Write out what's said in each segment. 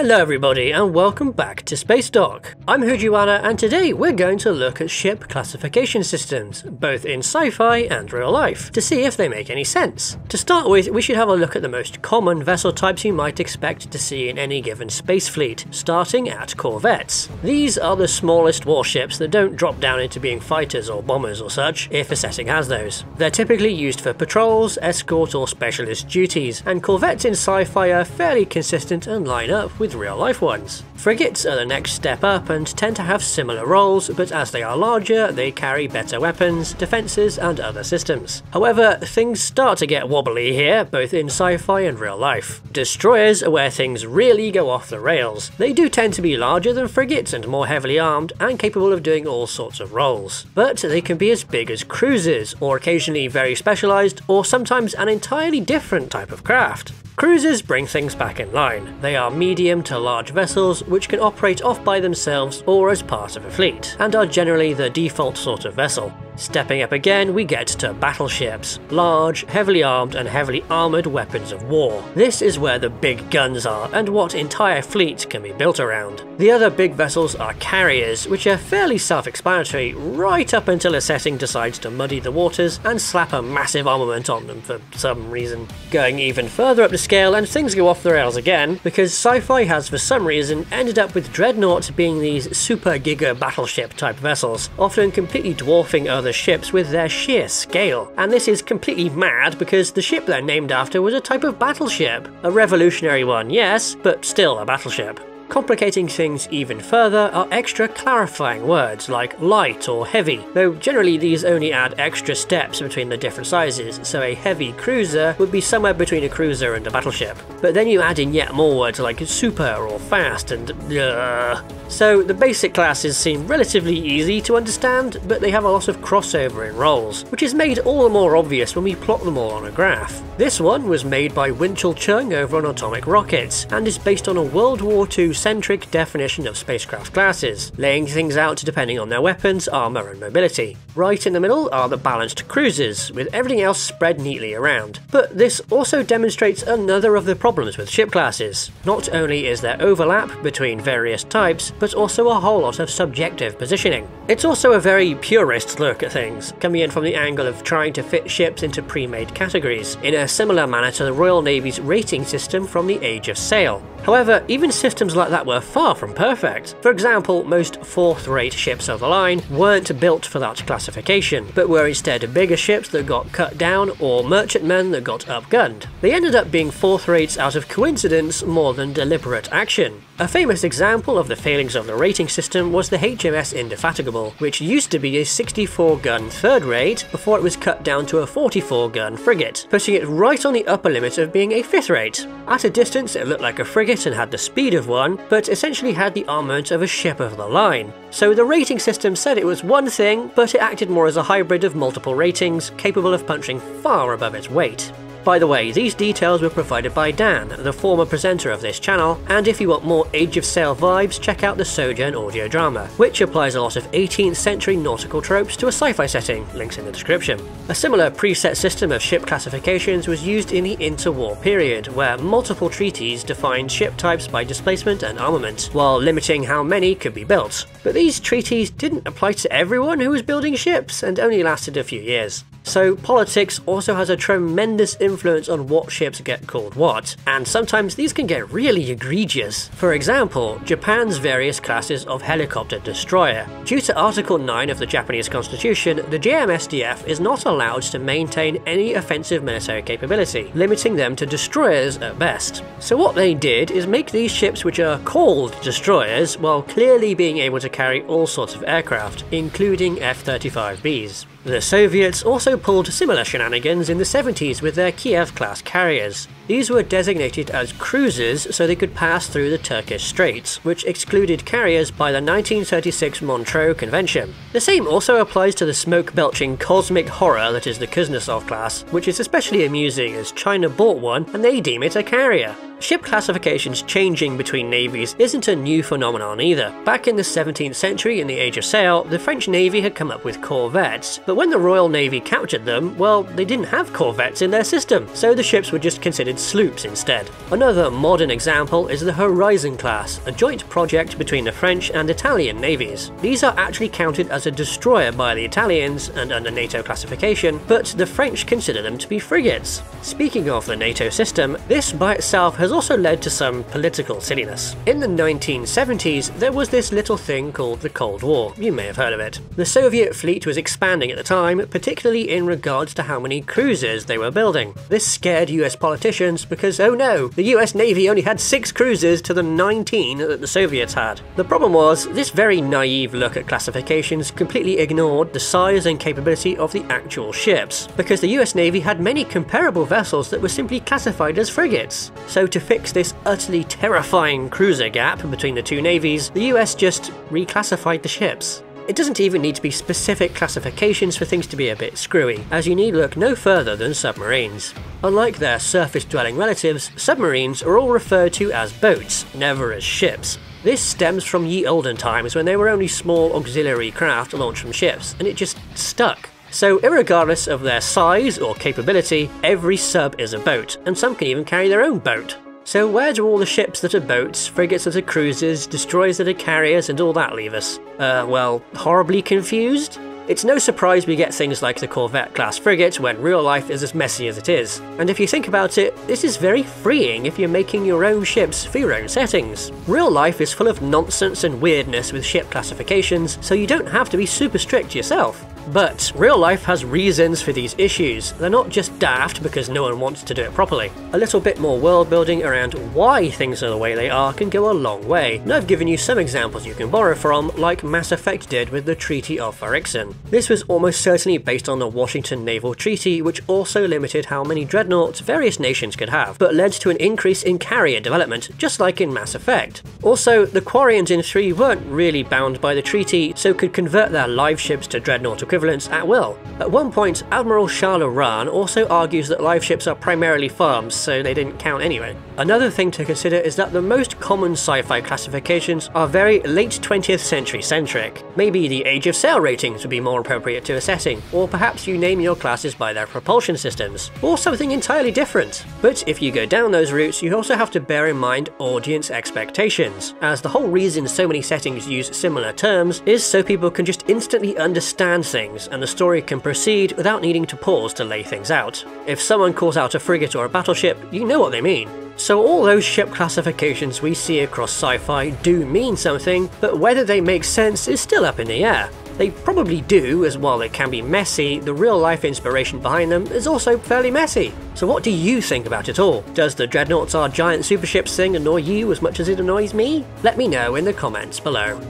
Hello everybody and welcome back to Spacedock. I'm Hujuana and today we're going to look at ship classification systems, both in sci-fi and real life, to see if they make any sense. To start with, we should have a look at the most common vessel types you might expect to see in any given space fleet, starting at corvettes. These are the smallest warships that don't drop down into being fighters or bombers or such, if a setting has those. They're typically used for patrols, escort or specialist duties, and corvettes in sci-fi are fairly consistent and line up with real life ones. Frigates are the next step up and tend to have similar roles, but as they are larger, they carry better weapons, defences, and other systems. However, things start to get wobbly here, both in sci fi and real life. Destroyers are where things really go off the rails. They do tend to be larger than frigates and more heavily armed, and capable of doing all sorts of roles. But they can be as big as cruisers, or occasionally very specialised, or sometimes an entirely different type of craft. Cruisers bring things back in line. They are medium to large vessels which can operate off by themselves or as part of a fleet, and are generally the default sort of vessel. Stepping up again, we get to battleships, large, heavily armed and heavily armoured weapons of war. This is where the big guns are and what entire fleets can be built around. The other big vessels are carriers, which are fairly self-explanatory right up until a setting decides to muddy the waters and slap a massive armament on them for some reason. Going even further up the scale and things go off the rails again, because sci-fi has for some reason ended up with dreadnoughts being these super giga battleship type vessels, often completely dwarfing other other ships with their sheer scale. And this is completely mad because the ship they're named after was a type of battleship. A revolutionary one, yes, but still a battleship. Complicating things even further are extra clarifying words like light or heavy, though generally these only add extra steps between the different sizes, so a heavy cruiser would be somewhere between a cruiser and a battleship. But then you add in yet more words like super or fast and uh. So the basic classes seem relatively easy to understand, but they have a lot of crossover in roles, which is made all the more obvious when we plot them all on a graph. This one was made by Winchell Chung over on Atomic Rockets, and is based on a World War II centric definition of spacecraft classes, laying things out depending on their weapons, armour and mobility. Right in the middle are the balanced cruisers, with everything else spread neatly around. But this also demonstrates another of the problems with ship classes. Not only is there overlap between various types, but also a whole lot of subjective positioning. It's also a very purist look at things, coming in from the angle of trying to fit ships into pre-made categories, in a similar manner to the Royal Navy's rating system from the Age of Sail. However, even systems like that were far from perfect. For example, most fourth-rate ships of the line weren't built for that classification, but were instead bigger ships that got cut down or merchantmen that got upgunned. They ended up being fourth-rates out of coincidence more than deliberate action. A famous example of the failings of the rating system was the HMS Indefatigable, which used to be a 64-gun third rate before it was cut down to a 44-gun frigate, putting it right on the upper limit of being a fifth rate. At a distance it looked like a frigate and had the speed of one, but essentially had the armament of a ship of the line. So the rating system said it was one thing, but it acted more as a hybrid of multiple ratings, capable of punching far above its weight. By the way, these details were provided by Dan, the former presenter of this channel, and if you want more Age of Sail vibes, check out the Sojourn audio drama, which applies a lot of 18th century nautical tropes to a sci-fi setting, links in the description. A similar preset system of ship classifications was used in the interwar period, where multiple treaties defined ship types by displacement and armament, while limiting how many could be built. But these treaties didn't apply to everyone who was building ships, and only lasted a few years. So politics also has a tremendous influence on what ships get called what, and sometimes these can get really egregious. For example, Japan's various classes of helicopter destroyer. Due to Article 9 of the Japanese constitution, the JMSDF is not allowed to maintain any offensive military capability, limiting them to destroyers at best. So what they did is make these ships which are called destroyers while clearly being able to carry all sorts of aircraft, including F-35Bs. The Soviets also pulled similar shenanigans in the 70s with their Kiev-class carriers. These were designated as cruisers so they could pass through the Turkish Straits, which excluded carriers by the 1936 Montreux Convention. The same also applies to the smoke-belching cosmic horror that is the Kuznetsov class, which is especially amusing as China bought one and they deem it a carrier. Ship classifications changing between navies isn't a new phenomenon either. Back in the 17th century, in the Age of Sail, the French Navy had come up with corvettes, but when the Royal Navy captured them, well, they didn't have corvettes in their system, so the ships were just considered sloops instead. Another modern example is the Horizon class, a joint project between the French and Italian navies. These are actually counted as a destroyer by the Italians and under NATO classification, but the French consider them to be frigates. Speaking of the NATO system, this by itself has has also led to some political silliness. In the 1970s, there was this little thing called the Cold War. You may have heard of it. The Soviet fleet was expanding at the time, particularly in regards to how many cruisers they were building. This scared US politicians because, oh no, the US Navy only had six cruisers to the 19 that the Soviets had. The problem was, this very naive look at classifications completely ignored the size and capability of the actual ships, because the US Navy had many comparable vessels that were simply classified as frigates. So to fix this utterly terrifying cruiser gap between the two navies, the US just reclassified the ships. It doesn't even need to be specific classifications for things to be a bit screwy, as you need look no further than submarines. Unlike their surface-dwelling relatives, submarines are all referred to as boats, never as ships. This stems from ye olden times when they were only small auxiliary craft launched from ships, and it just stuck. So, regardless of their size or capability, every sub is a boat, and some can even carry their own boat. So where do all the ships that are boats, frigates that are cruisers, destroyers that are carriers, and all that leave us? Uh, well, horribly confused? It's no surprise we get things like the Corvette class frigate when real life is as messy as it is. And if you think about it, this is very freeing if you're making your own ships for your own settings. Real life is full of nonsense and weirdness with ship classifications, so you don't have to be super strict yourself. But real life has reasons for these issues. They're not just daft because no one wants to do it properly. A little bit more world building around why things are the way they are can go a long way. And I've given you some examples you can borrow from, like Mass Effect did with the Treaty of Farixen. This was almost certainly based on the Washington Naval Treaty, which also limited how many dreadnoughts various nations could have, but led to an increase in carrier development, just like in Mass Effect. Also, the Quarians in 3 weren't really bound by the treaty, so could convert their live ships to dreadnought equivalents at will. At one point, Admiral Shala'Raan also argues that live ships are primarily farms, so they didn't count anyway. Another thing to consider is that the most common sci-fi classifications are very late 20th century centric. Maybe the Age of Sail ratings would be more appropriate to a setting, or perhaps you name your classes by their propulsion systems, or something entirely different. But if you go down those routes, you also have to bear in mind audience expectations, as the whole reason so many settings use similar terms is so people can just instantly understand things and the story can proceed without needing to pause to lay things out. If someone calls out a frigate or a battleship, you know what they mean. So all those ship classifications we see across sci-fi do mean something, but whether they make sense is still up in the air. They probably do, as while they can be messy, the real life inspiration behind them is also fairly messy. So what do you think about it all? Does the Dreadnoughts are giant super ships thing annoy you as much as it annoys me? Let me know in the comments below.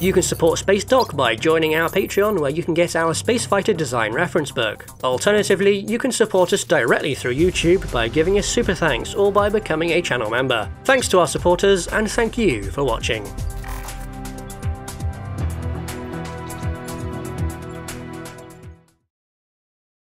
You can support Spacedock by joining our Patreon where you can get our Space Fighter design reference book. Alternatively, you can support us directly through YouTube by giving us super thanks or by becoming a channel member. Thanks to our supporters and thank you for watching.